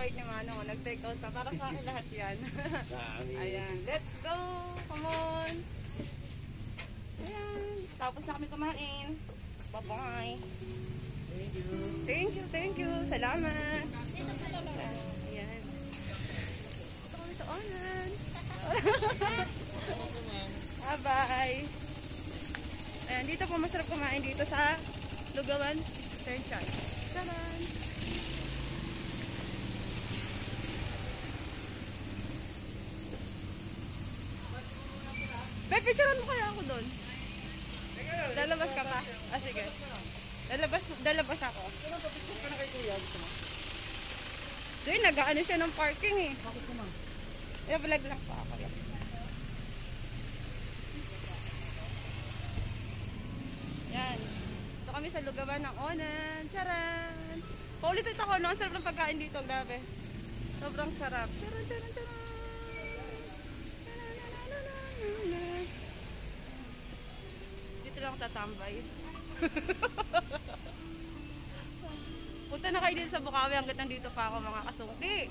bait ni Manong. Nag-take out pa. Para sa akin lahat yan. Ayan. Let's go. Come on. Ayan. Tapos na kami kumain. Bye-bye. Thank you. Thank you, thank you. Salamat. Ayan. Ito kami sa onan. Bye-bye. Ayan, dito po masarap kumain dito sa Lugawan. Taran! May picturean mo kaya ako doon? Lalabas ka pa? Ah, sige. Lalabas, lalabas ako. Doon, nag-ano siya ng parking eh. Bakit naman? I-vlog lang pa ako. Yan. Ito kami sa lugawan ng Onan. Charan! Paulit ito ako, no? Ang sarap ng pagkain dito. Grabe. Sobrang sarap. Charan, charan, charan. Dito lang tatambay. Punta na kayo dito sa Bukawi hanggat nandito pa ako mga kasungki.